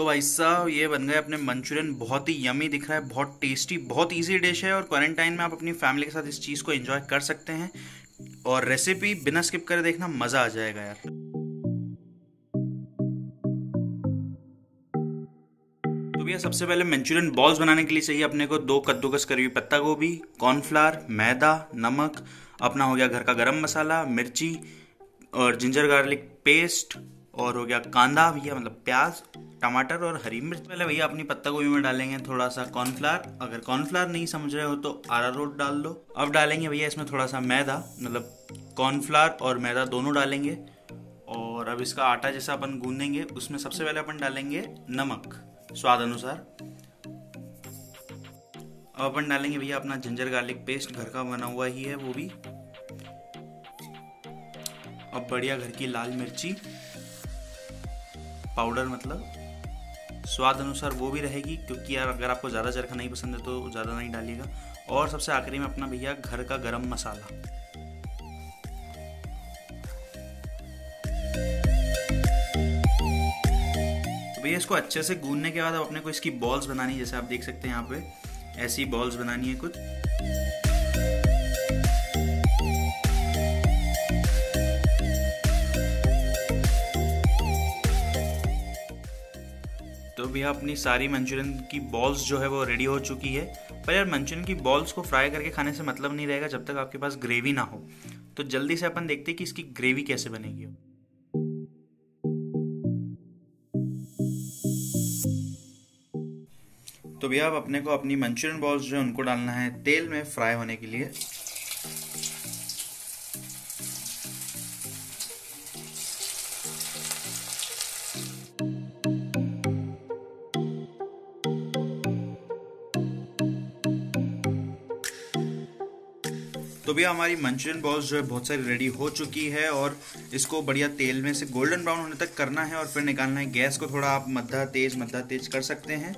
तो भाई साहब, ये बन गए अपने मंचूरियन। बहुत ही यमी दिख रहा है, बहुत टेस्टी, बहुत इजी डिश है और क्वारंटाइन में आप अपनी फैमिली के साथ इस चीज़ को एंजॉय कर सकते हैं। और रेसिपी बिना स्किप करे देखना, मज़ा आ जाएगा यार। तो भैया, सबसे पहले मंचूरियन बॉल्स बनाने के लिए चाहिए अपने को दो कद्दूकस करी हुई पत्ता गोभी कॉर्नफ्लावर मैदा, नमक, अपना हो गया घर का गरम मसाला, मिर्ची और जिंजर गार्लिक पेस्ट और हो गया कांदा, भैया मतलब प्याज, टमाटर और हरी मिर्च। पहले भैया अपनी पत्ता गोभी में डालेंगे थोड़ा सा कॉर्नफ्लावर अगर कॉर्नफ्लावर नहीं समझ रहे हो तो आरा रोट डाल दो। अब डालेंगे भैया इसमें थोड़ा सा मैदा मतलब कॉर्नफ्लावर और मैदा दोनों डालेंगे। और अब इसका आटा जैसा अपन गूंदेंगे, उसमें सबसे पहले अपन डालेंगे नमक, स्वाद अनुसार। अब अपन डालेंगे भैया अपना जिंजर गार्लिक पेस्ट घर का बना हुआ ही है वो भी। अब बढ़िया घर की लाल मिर्ची। पाउडर मतलब स्वाद अनुसार वो भी रहेगी, क्योंकि यार अगर आपको ज़्यादा चरखा नहीं पसंद है तो ज़्यादा नहीं डालिएगा। और सबसे आखिरी में अपना भैया घर का गरम मसाला। तो भैया इसको अच्छे से गूंदने के बाद अब अपने को इसकी बॉल्स बनानी है, जैसे आप देख सकते हैं यहाँ पे, ऐसी बॉल्स बनानी है कुछ। तो भैया अपनी सारी मंचूरियन की बॉल्स जो है वो रेडी हो चुकी है। पर यार मंचूरियन की बॉल्स को फ्राई करके खाने से मतलब नहीं रहेगा जब तक आपके पास ग्रेवी ना हो। तो जल्दी से अपन देखते हैं कि इसकी ग्रेवी कैसे बनेगी। तो भैया अब अपने को अपनी मंचूरियन बॉल्स जो है उनको डालना है तेल में फ्राई होने के लिए। तो भैया हमारी मंचूरियन बॉल्स जो है बहुत सारी रेडी हो चुकी है और इसको बढ़िया तेल में से गोल्डन ब्राउन होने तक करना है और फिर निकालना है गैस को। थोड़ा आप मद्दा तेज मद्दा तेज कर सकते हैं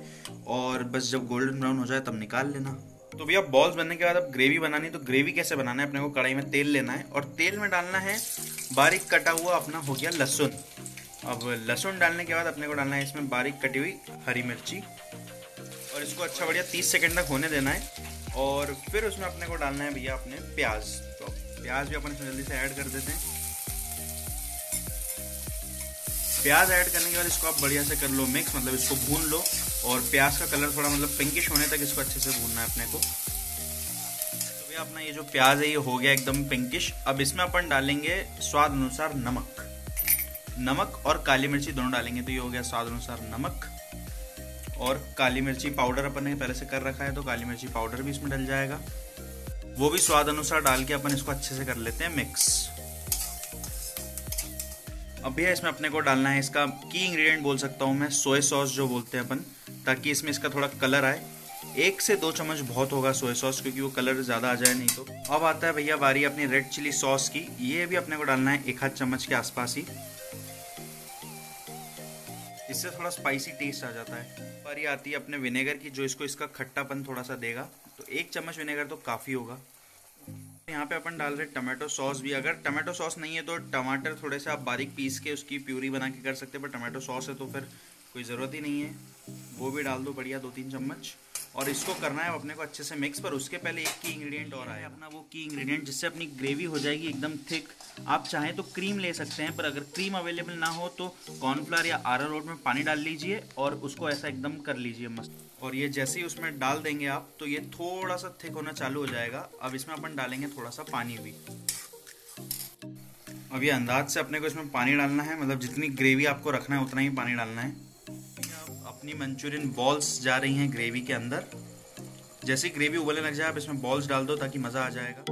और बस जब गोल्डन ब्राउन हो जाए तब निकाल लेना। तो भैया बॉल्स बनने के बाद अब ग्रेवी बनानी तो ग्रेवी कैसे बनाना है? अपने को कढ़ाई में तेल लेना है और तेल में डालना है बारीक कटा हुआ अपना हो गया लहसुन। अब लहसुन डालने के बाद अपने को डालना है इसमें बारीक कटी हुई हरी मिर्ची और इसको अच्छा बढ़िया तीस सेकेंड तक होने देना है। और फिर उसमें अपने को डालना है भैया अपने प्याज। तो प्याज भी अपन इसमें जल्दी से ऐड कर देते हैं। प्याज ऐड करने के बाद इसको आप बढ़िया से कर लो मिक्स मतलब इसको भून लो। और प्याज का कलर थोड़ा मतलब पिंकिश होने तक इसको अच्छे से भूनना है अपने को। तो भैया अपना ये जो प्याज है, ये हो गया एकदम पिंकिश अब इसमें अपन डालेंगे स्वाद अनुसार नमक। नमक और काली मिर्ची दोनों डालेंगे तो ये हो गया स्वाद अनुसार नमक। और काली मिर्ची पाउडर अपन ने पहले से कर रखा है तो काली मिर्ची पाउडर भी इसमें डल जाएगा। वो भी स्वाद अनुसार डाल के अपन इसको अच्छे से कर लेते हैं मिक्स अब भैया, इसमें अपने को डालना है इसका की इंग्रेडिएंट बोल सकता हूँ मैं सोया सॉस जो बोलते हैं अपन, ताकि इसमें इसका थोड़ा कलर आए। एक से दो चम्मच बहुत होगा सोया सॉस क्योंकि वो कलर ज़्यादा आ जाए नहीं तो। अब आता है भैया, बारी अपनी रेड चिली सॉस की। ये भी अपने को डालना है एक हाथ चम्मच के आसपास ही। इससे थोड़ा स्पाइसी टेस्ट आ जाता है। पर ये आती है अपने विनेगर की, जो इसको इसका खट्टापन थोड़ा सा देगा। तो एक चम्मच विनेगर तो काफ़ी होगा। यहाँ पे अपन डाल रहे टमाटो सॉस भी। अगर टमाटो सॉस नहीं है तो टमाटर थोड़े से आप बारीक पीस के उसकी प्यूरी बना के कर सकते हैं, पर टमाटो सॉस है तो फिर कोई ज़रूरत ही नहीं है। वो भी डाल दो बढ़िया दो तीन चम्मच। और इसको करना है अपने को अच्छे से मिक्स पर उसके पहले एक की इंग्रेडिएंट और आया अपना वो की इंग्रेडिएंट जिससे अपनी ग्रेवी हो जाएगी एकदम थिक आप चाहें तो क्रीम ले सकते हैं, पर अगर क्रीम अवेलेबल ना हो तो कॉर्नफ्लावर या आरा रोड में पानी डाल लीजिए और उसको ऐसा एकदम कर लीजिए मस्त। और ये जैसे ही उसमें डाल देंगे आप तो ये थोड़ा सा थिक होना चालू हो जाएगा। अब इसमें अपन डालेंगे थोड़ा सा पानी भी। अब ये अंदाज से अपने को इसमें पानी डालना है मतलब जितनी ग्रेवी आपको रखना है, उतना ही पानी डालना है। अपनी मंचूरियन बॉल्स जा रही हैं ग्रेवी के अंदर। जैसे ग्रेवी उबलने लग जाए, आप इसमें बॉल्स डाल दो ताकि मज़ा आ जाएगा।